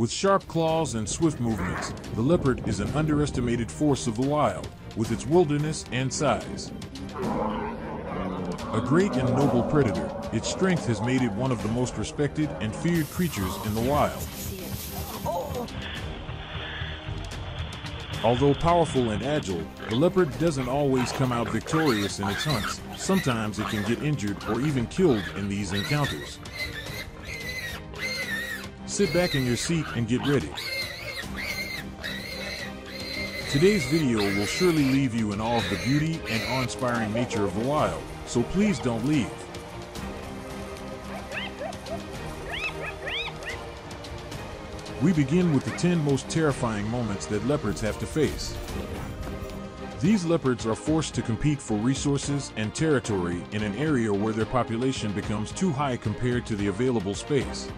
With sharp claws and swift movements, the leopard is an underestimated force of the wild, with its wilderness and size. A great and noble predator, its strength has made it one of the most respected and feared creatures in the wild. Although powerful and agile, the leopard doesn't always come out victorious in its hunts. Sometimes it can get injured or even killed in these encounters. Sit back in your seat and get ready. Today's video will surely leave you in awe of the beauty and awe-inspiring nature of the wild, so please don't leave. We begin with the 10 most terrifying moments that leopards have to face. These leopards are forced to compete for resources and territory in an area where their population becomes too high compared to the available space.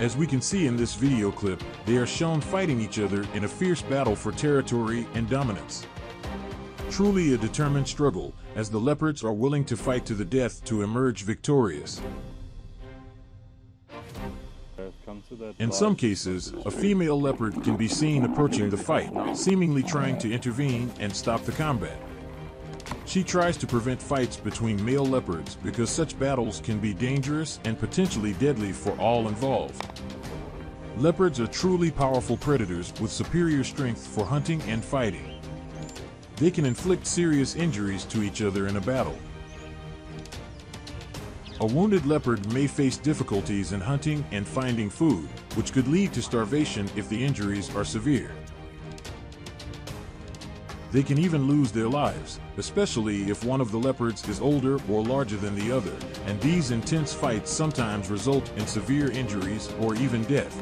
As we can see in this video clip, they are shown fighting each other in a fierce battle for territory and dominance. Truly a determined struggle, as the leopards are willing to fight to the death to emerge victorious. In some cases, a female leopard can be seen approaching the fight, seemingly trying to intervene and stop the combat. She tries to prevent fights between male leopards because such battles can be dangerous and potentially deadly for all involved. Leopards are truly powerful predators with superior strength for hunting and fighting. They can inflict serious injuries to each other in a battle. A wounded leopard may face difficulties in hunting and finding food, which could lead to starvation if the injuries are severe. They can even lose their lives, especially if one of the leopards is older or larger than the other, and these intense fights sometimes result in severe injuries or even death.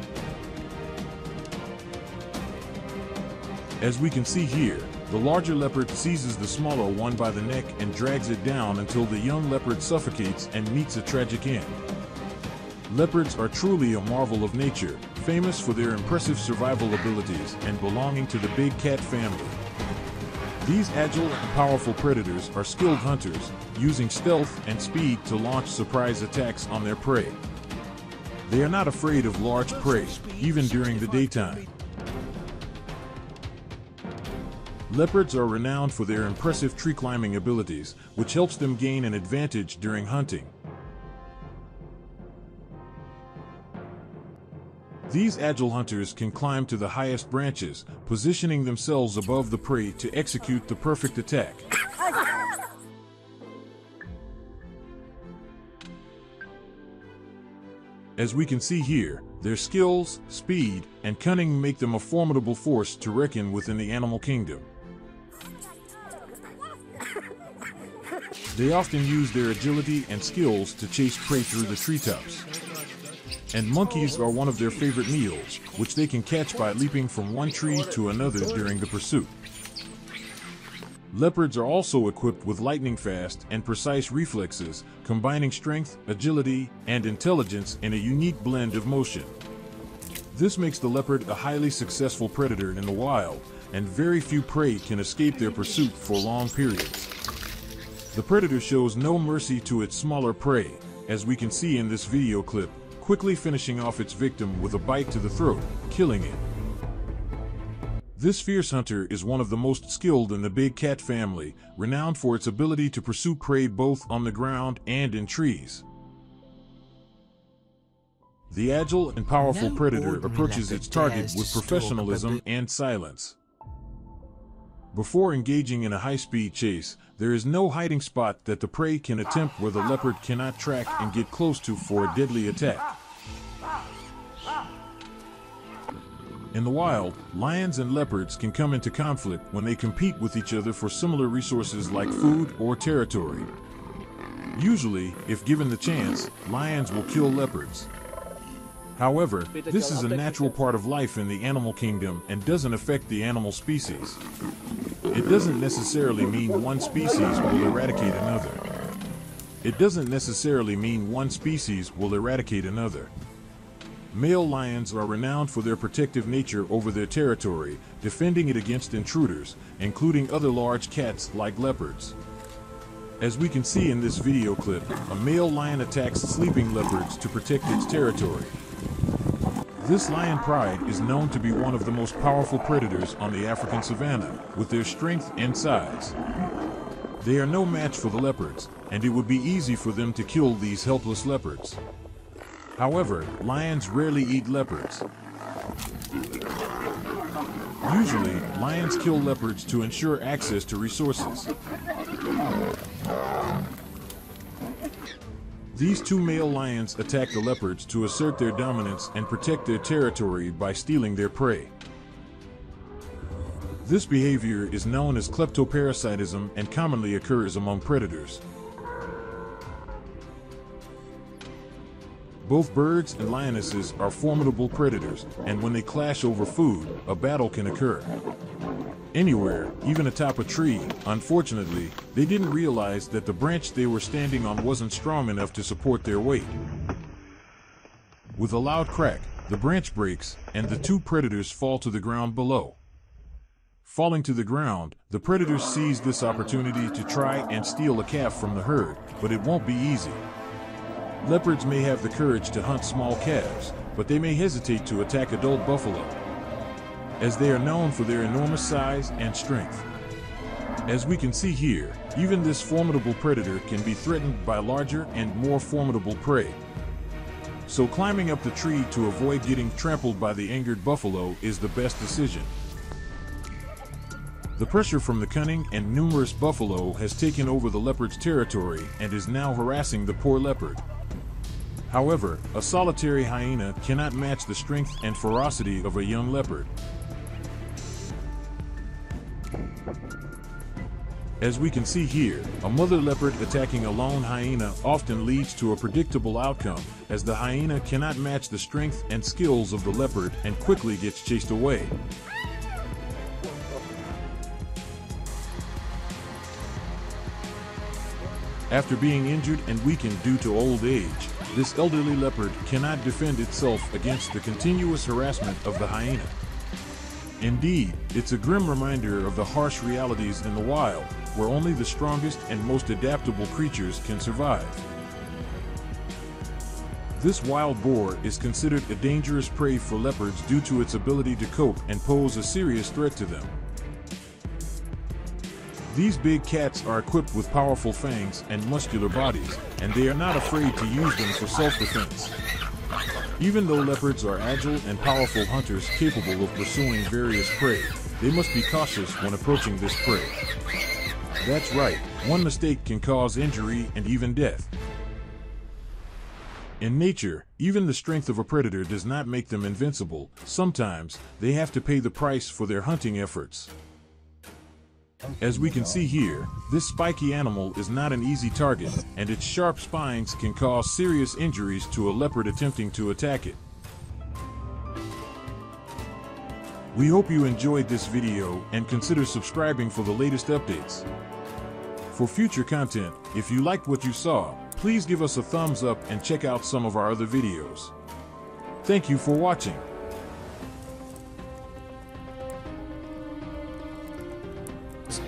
As we can see here, the larger leopard seizes the smaller one by the neck and drags it down until the young leopard suffocates and meets a tragic end. Leopards are truly a marvel of nature, famous for their impressive survival abilities and belonging to the big cat family. These agile and powerful predators are skilled hunters, using stealth and speed to launch surprise attacks on their prey. They are not afraid of large prey, even during the daytime. Leopards are renowned for their impressive tree climbing abilities, which helps them gain an advantage during hunting. These agile hunters can climb to the highest branches, positioning themselves above the prey to execute the perfect attack. As we can see here, their skills, speed, and cunning make them a formidable force to reckon with in the animal kingdom. They often use their agility and skills to chase prey through the treetops. And monkeys are one of their favorite meals, which they can catch by leaping from one tree to another during the pursuit. Leopards are also equipped with lightning-fast and precise reflexes, combining strength, agility, and intelligence in a unique blend of motion. This makes the leopard a highly successful predator in the wild, and very few prey can escape their pursuit for long periods. The predator shows no mercy to its smaller prey, as we can see in this video clip, quickly finishing off its victim with a bite to the throat, killing it. This fierce hunter is one of the most skilled in the big cat family, renowned for its ability to pursue prey both on the ground and in trees. The agile and powerful predator approaches its target with professionalism and silence. Before engaging in a high-speed chase, there is no hiding spot that the prey can attempt where the leopard cannot track and get close to for a deadly attack. In the wild, lions and leopards can come into conflict when they compete with each other for similar resources like food or territory. Usually, if given the chance, lions will kill leopards. However, this is a natural part of life in the animal kingdom and doesn't affect the animal species. It doesn't necessarily mean one species will eradicate another. It doesn't necessarily mean one species will eradicate another. Male lions are renowned for their protective nature over their territory, defending it against intruders, including other large cats like leopards. As we can see in this video clip, a male lion attacks sleeping leopards to protect its territory. This lion pride is known to be one of the most powerful predators on the African savanna, with their strength and size. They are no match for the leopards, and it would be easy for them to kill these helpless leopards. However, lions rarely eat leopards. Usually, lions kill leopards to ensure access to resources. These two male lions attack the leopards to assert their dominance and protect their territory by stealing their prey. This behavior is known as kleptoparasitism and commonly occurs among predators. Both birds and lionesses are formidable predators, and when they clash over food, a battle can occur. Anywhere, even atop a tree, unfortunately, they didn't realize that the branch they were standing on wasn't strong enough to support their weight. With a loud crack, the branch breaks, and the two predators fall to the ground below. Falling to the ground, the predators seize this opportunity to try and steal a calf from the herd, but it won't be easy. Leopards may have the courage to hunt small calves, but they may hesitate to attack adult buffalo, as they are known for their enormous size and strength. As we can see here, even this formidable predator can be threatened by larger and more formidable prey. So climbing up the tree to avoid getting trampled by the angered buffalo is the best decision. The pressure from the cunning and numerous buffalo has taken over the leopard's territory and is now harassing the poor leopard. However, a solitary hyena cannot match the strength and ferocity of a young leopard. As we can see here, a mother leopard attacking a lone hyena often leads to a predictable outcome, as the hyena cannot match the strength and skills of the leopard and quickly gets chased away. After being injured and weakened due to old age, this elderly leopard cannot defend itself against the continuous harassment of the hyena. Indeed, it's a grim reminder of the harsh realities in the wild, where only the strongest and most adaptable creatures can survive. This wild boar is considered a dangerous prey for leopards due to its ability to cope and pose a serious threat to them. These big cats are equipped with powerful fangs and muscular bodies, and they are not afraid to use them for self-defense. Even though leopards are agile and powerful hunters capable of pursuing various prey, they must be cautious when approaching this prey. That's right, one mistake can cause injury and even death. In nature, even the strength of a predator does not make them invincible. Sometimes, they have to pay the price for their hunting efforts. As we can see here, this spiky animal is not an easy target, and its sharp spines can cause serious injuries to a leopard attempting to attack it. We hope you enjoyed this video and consider subscribing for the latest updates. For future content, if you liked what you saw, please give us a thumbs up and check out some of our other videos. Thank you for watching.